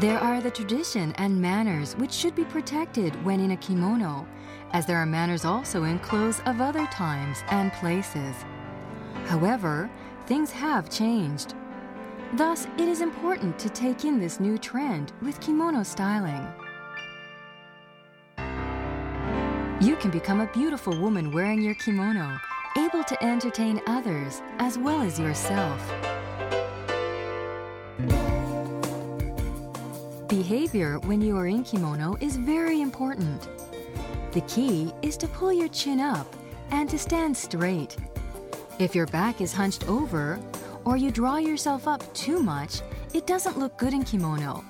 There are the tradition and manners which should be protected when in a kimono, as there are manners also in clothes of other times and places. However, things have changed. Thus, it is important to take in this new trend with kimono styling. You can become a beautiful woman wearing your kimono, able to entertain others as well as yourself. Behavior when you are in kimono is very important. The key is to pull your chin up and to stand straight. If your back is hunched over or you draw yourself up too much, it doesn't look good in kimono.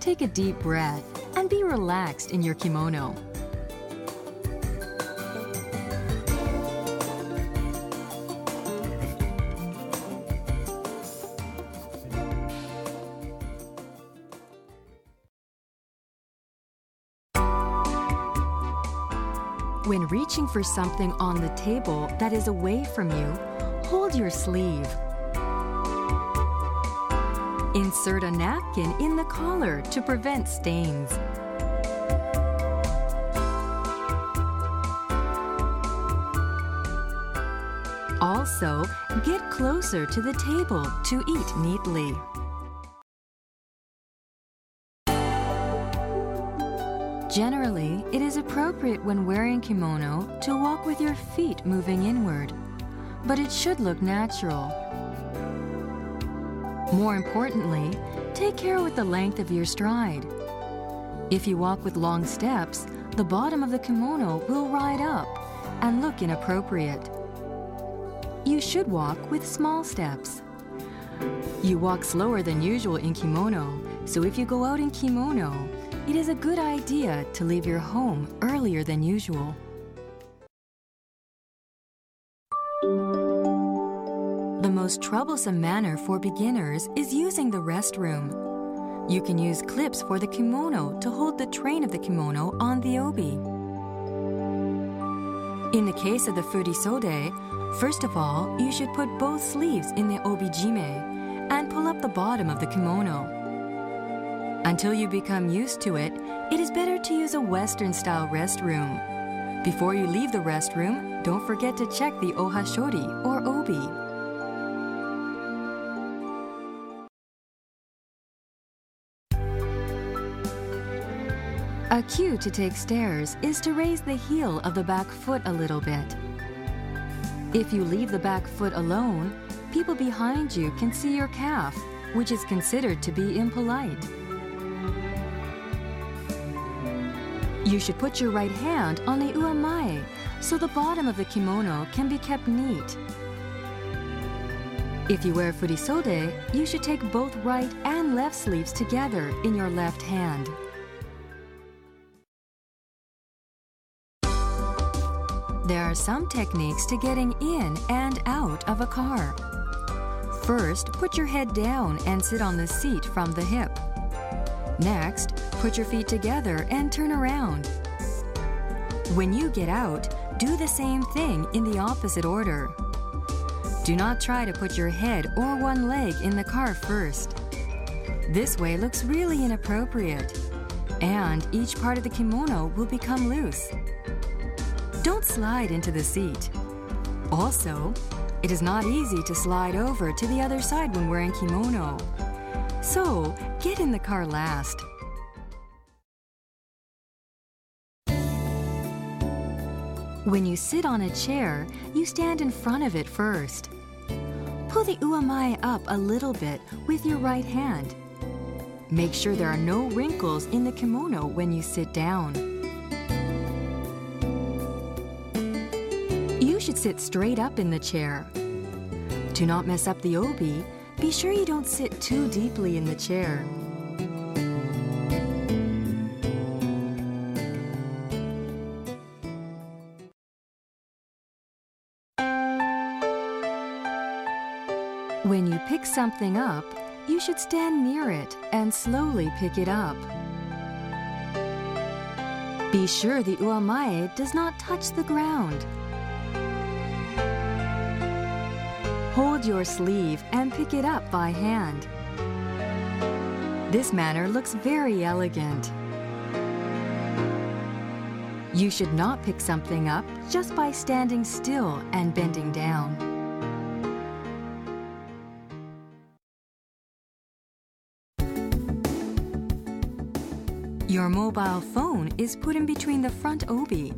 Take a deep breath and be relaxed in your kimono. When reaching for something on the table that is away from you, hold your sleeve. Insert a napkin in the collar to prevent stains. Also, get closer to the table to eat neatly. Generally, it is appropriate when wearing kimono to walk with your feet moving inward, but it should look natural. More importantly, take care with the length of your stride. If you walk with long steps, the bottom of the kimono will ride up and look inappropriate. You should walk with small steps. You walk slower than usual in kimono, so if you go out in kimono, it is a good idea to leave your home earlier than usual. The most troublesome manner for beginners is using the restroom. You can use clips for the kimono to hold the train of the kimono on the obi. In the case of the furisode, first of all, you should put both sleeves in the obijime and pull up the bottom of the kimono. Until you become used to it, it is better to use a Western style restroom. Before you leave the restroom, don't forget to check the ohashori or obi. A cue to take stairs is to raise the heel of the back foot a little bit. If you leave the back foot alone, people behind you can see your calf, which is considered to be impolite. You should put your right hand on the uwamae so the bottom of the kimono can be kept neat. If you wear furisode, you should take both right and left sleeves together in your left hand. There are some techniques to getting in and out of a car. First, put your head down and sit on the seat from the hip. Next, put your feet together and turn around. When you get out, do the same thing in the opposite order. Do not try to put your head or one leg in the car first. This way looks really inappropriate, and each part of the kimono will become loose. Don't slide into the seat. Also, it is not easy to slide over to the other side when wearing kimono. So, get in the car last. When you sit on a chair, you stand in front of it first. Pull the uwamae up a little bit with your right hand. Make sure there are no wrinkles in the kimono when you sit down. You should sit straight up in the chair. Do not mess up the obi, be sure you don't sit too deeply in the chair. When you pick something up, you should stand near it and slowly pick it up. Be sure the uwamae does not touch the ground. Hold your sleeve and pick it up by hand. This manner looks very elegant. You should not pick something up just by standing still and bending down. Your mobile phone is put in between the front obi